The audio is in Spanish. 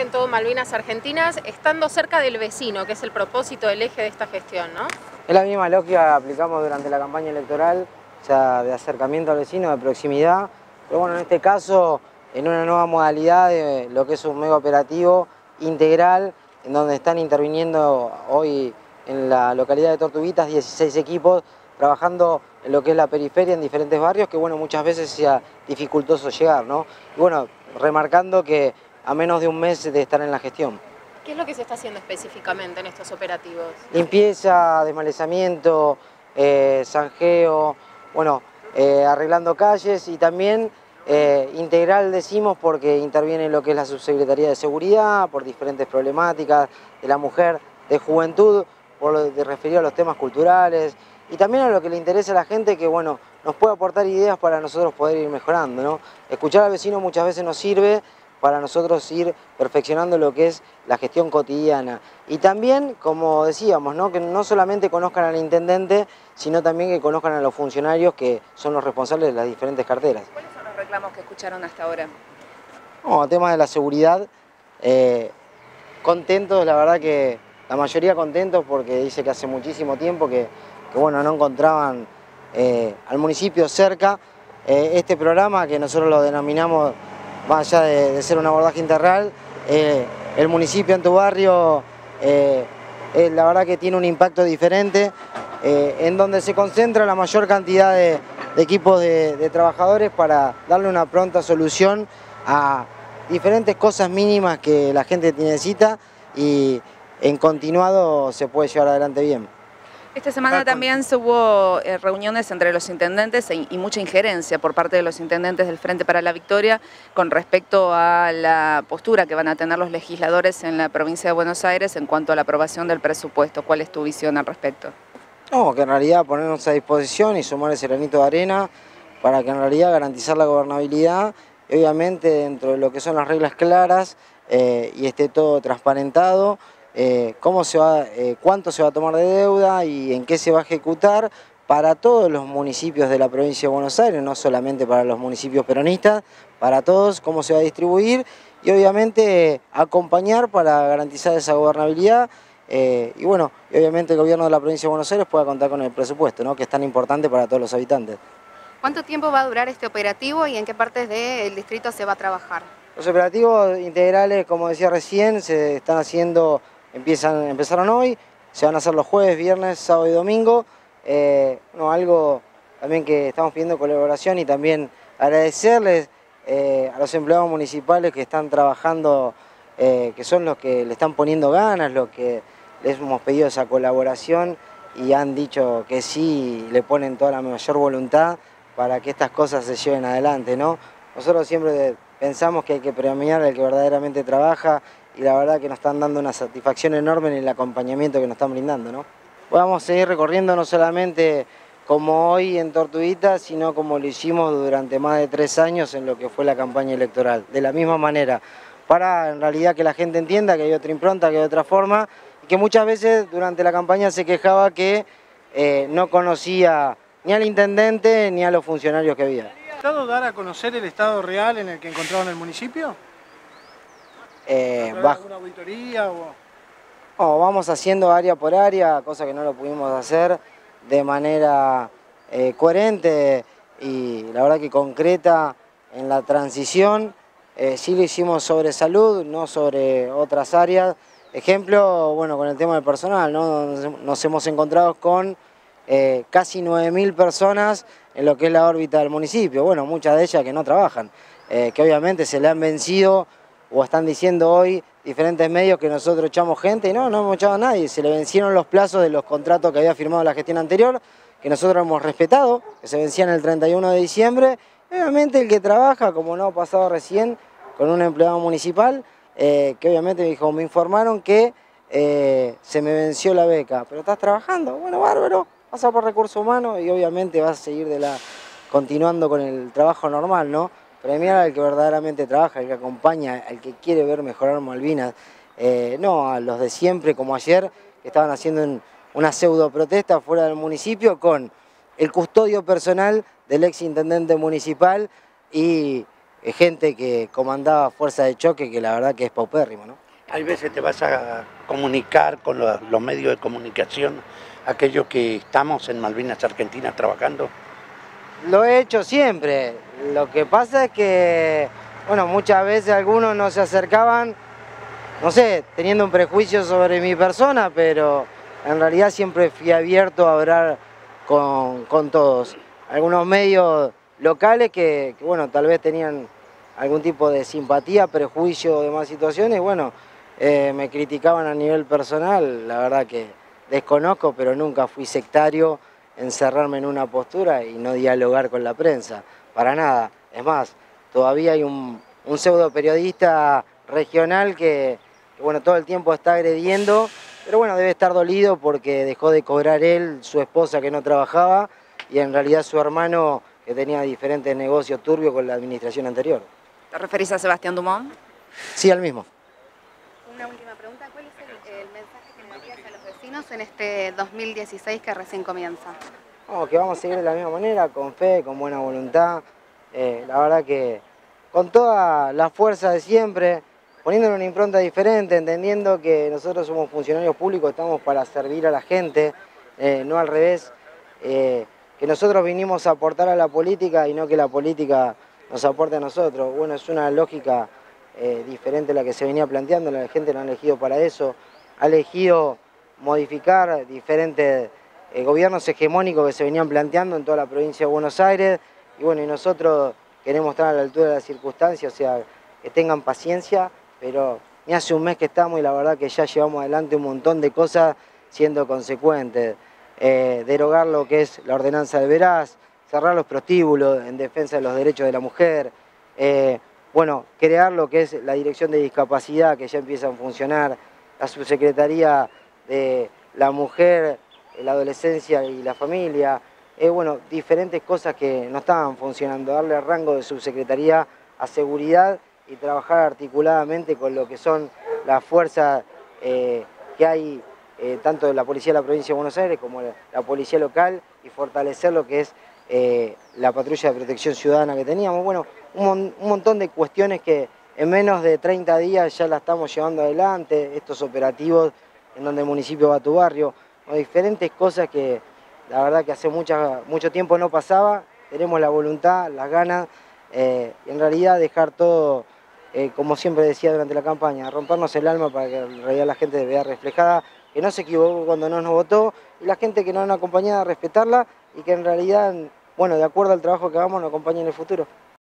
en todo Malvinas Argentinas, estando cerca del vecino, que es el propósito, el eje de esta gestión, ¿no? Es la misma lógica que aplicamos durante la campaña electoral, o sea, de acercamiento al vecino, de proximidad, pero bueno, en este caso, en una nueva modalidad de lo que es un mega operativo integral, en donde están interviniendo hoy en la localidad de Tortuguitas 16 equipos, trabajando en lo que es la periferia en diferentes barrios, que bueno, muchas veces sea dificultoso llegar, ¿no? Y bueno, remarcando que a menos de un mes de estar en la gestión. ¿Qué es lo que se está haciendo específicamente en estos operativos? Limpieza, desmalezamiento, eh, zanjeo, bueno, eh, arreglando calles y también eh, integral decimos porque interviene lo que es la Subsecretaría de Seguridad, por diferentes problemáticas de la mujer, de juventud, por lo de referido a los temas culturales y también a lo que le interesa a la gente que bueno, nos puede aportar ideas para nosotros poder ir mejorando. ¿no? Escuchar al vecino muchas veces nos sirve para nosotros ir perfeccionando lo que es la gestión cotidiana. Y también, como decíamos, ¿no? que no solamente conozcan al intendente, sino también que conozcan a los funcionarios que son los responsables de las diferentes carteras. ¿Cuáles son los reclamos que escucharon hasta ahora? No, tema de la seguridad, eh, contentos, la verdad que la mayoría contentos porque dice que hace muchísimo tiempo que, bueno, no encontraban eh, al municipio cerca. Eh, este programa que nosotros lo denominamos más allá de, ser un abordaje integral, eh, el municipio en tu barrio eh, eh, la verdad que tiene un impacto diferente, en donde se concentra la mayor cantidad de, equipos de, trabajadores para darle una pronta solución a diferentes cosas mínimas que la gente necesita y en continuado se puede llevar adelante bien. Esta semana también se hubo eh, reuniones entre los intendentes e, y mucha injerencia por parte de los intendentes del Frente para la Victoria con respecto a la postura que van a tener los legisladores en la provincia de Buenos Aires en cuanto a la aprobación del presupuesto. ¿Cuál es tu visión al respecto? No, que en realidad ponernos a disposición y sumar ese granito de arena para que en realidad garantizar la gobernabilidad, obviamente dentro de lo que son las reglas claras eh, y esté todo transparentado, eh, cómo se va, eh, cuánto se va a tomar de deuda y en qué se va a ejecutar para todos los municipios de la provincia de Buenos Aires, no solamente para los municipios peronistas, para todos, cómo se va a distribuir y obviamente acompañar para garantizar esa gobernabilidad eh, y bueno, obviamente el gobierno de la provincia de Buenos Aires pueda contar con el presupuesto, ¿no? que es tan importante para todos los habitantes. ¿Cuánto tiempo va a durar este operativo y en qué partes del distrito se va a trabajar? Los operativos integrales, como decía recién, se están haciendo empiezan, empezaron hoy, se van a hacer los jueves, viernes, sábado y domingo. Eh, algo también que estamos pidiendo colaboración y también agradecerles eh, a los empleados municipales que están trabajando, eh, que son los que le están poniendo ganas, los que les hemos pedido esa colaboración y han dicho que sí, le ponen toda la mayor voluntad para que estas cosas se lleven adelante. ¿no? Nosotros siempre pensamos que hay que premiar al que verdaderamente trabaja y la verdad que nos están dando una satisfacción enorme en el acompañamiento que nos están brindando. ¿no? Vamos a seguir recorriendo no solamente como hoy en Tortuguita, sino como lo hicimos durante más de tres años en lo que fue la campaña electoral, de la misma manera, para en realidad que la gente entienda que hay otra impronta, que hay otra forma, y que muchas veces durante la campaña se quejaba que eh, no conocía ni al intendente ni a los funcionarios que había. ¿Estado dar a conocer el estado real en el que encontraron el municipio? Eh, ¿Alguna auditoría o...? vamos haciendo área por área, cosa que no lo pudimos hacer de manera eh, coherente y la verdad que concreta en la transición. Eh, sí lo hicimos sobre salud, no sobre otras áreas. Ejemplo, bueno, con el tema del personal, ¿no? nos, hemos encontrado con eh, casi 9.000 personas en lo que es la órbita del municipio. Bueno, muchas de ellas que no trabajan, que obviamente se le han vencido o están diciendo hoy diferentes medios que nosotros echamos gente y no, no hemos echado a nadie, se le vencieron los plazos de los contratos que había firmado la gestión anterior, que nosotros hemos respetado, que se vencían el 31 de diciembre, obviamente el que trabaja, como no ha pasado recién, con un empleado municipal, eh, que obviamente me dijo, me informaron que eh, se me venció la beca, pero estás trabajando, bueno, bárbaro, pasa por recursos humanos y obviamente vas a seguir de la, continuando con el trabajo normal, ¿no? Premiar al que verdaderamente trabaja, al que acompaña, al que quiere ver mejorar Malvinas, eh, no a los de siempre como ayer, que estaban haciendo una pseudo protesta fuera del municipio con el custodio personal del ex intendente municipal y gente que comandaba fuerza de choque que la verdad que es paupérrimo, ¿no? Hay veces te vas a comunicar con los, los medios de comunicación, aquellos que estamos en Malvinas Argentinas trabajando. Lo he hecho siempre, lo que pasa es que, bueno, muchas veces algunos no se acercaban, no sé, teniendo un prejuicio sobre mi persona, pero en realidad siempre fui abierto a hablar con, todos. Algunos medios locales que, bueno, tal vez tenían algún tipo de simpatía, prejuicio o demás situaciones, bueno, eh, me criticaban a nivel personal, la verdad que desconozco, pero nunca fui sectario encerrarme en una postura y no dialogar con la prensa, para nada. Es más, todavía hay un, pseudo periodista regional que, que, bueno, todo el tiempo está agrediendo pero bueno, debe estar dolido porque dejó de cobrar él, su esposa que no trabajaba y en realidad su hermano que tenía diferentes negocios turbios con la administración anterior. ¿Te referís a Sebastián Dumont? Sí, al mismo. Una última pregunta, ¿cuál es el, mensaje que le darías a los vecinos en este 2016 que recién comienza? Que vamos a seguir de la misma manera, con fe, con buena voluntad. Eh, la verdad que con toda la fuerza de siempre, poniéndole una impronta diferente, entendiendo que nosotros somos funcionarios públicos, estamos para servir a la gente, eh, no al revés, eh, que nosotros vinimos a aportar a la política y no que la política nos aporte a nosotros. Bueno, es una lógica diferente a la que se venía planteando, la gente no ha elegido para eso, ha elegido modificar diferentes gobiernos hegemónicos que se venían planteando en toda la provincia de Buenos Aires, y bueno, y nosotros queremos estar a la altura de las circunstancias, o sea, que tengan paciencia, pero ni hace un mes que estamos y la verdad que ya llevamos adelante un montón de cosas siendo consecuentes. Eh, derogar lo que es la ordenanza de veraz, cerrar los prostíbulos en defensa de los derechos de la mujer, eh, bueno, crear lo que es la dirección de discapacidad que ya empieza a funcionar, la subsecretaría de la mujer, la adolescencia y la familia, eh, bueno, diferentes cosas que no estaban funcionando, darle rango de subsecretaría a seguridad y trabajar articuladamente con lo que son las fuerzas eh, que hay, eh, tanto de la Policía de la Provincia de Buenos Aires como la, Policía Local, y fortalecer lo que es eh, la patrulla de protección ciudadana que teníamos. Bueno, un, montón de cuestiones que en menos de 30 días ya la estamos llevando adelante, estos operativos en donde el municipio va a tu barrio, diferentes cosas que la verdad que hace mucho tiempo no pasaba, tenemos la voluntad, las ganas, y en realidad dejar todo eh, como siempre decía durante la campaña, rompernos el alma para que en realidad la gente vea reflejada que no se equivocó cuando no nos votó y la gente que no nos acompañado a respetarla y que en realidad, bueno, de acuerdo al trabajo que hagamos, nos acompañe en el futuro.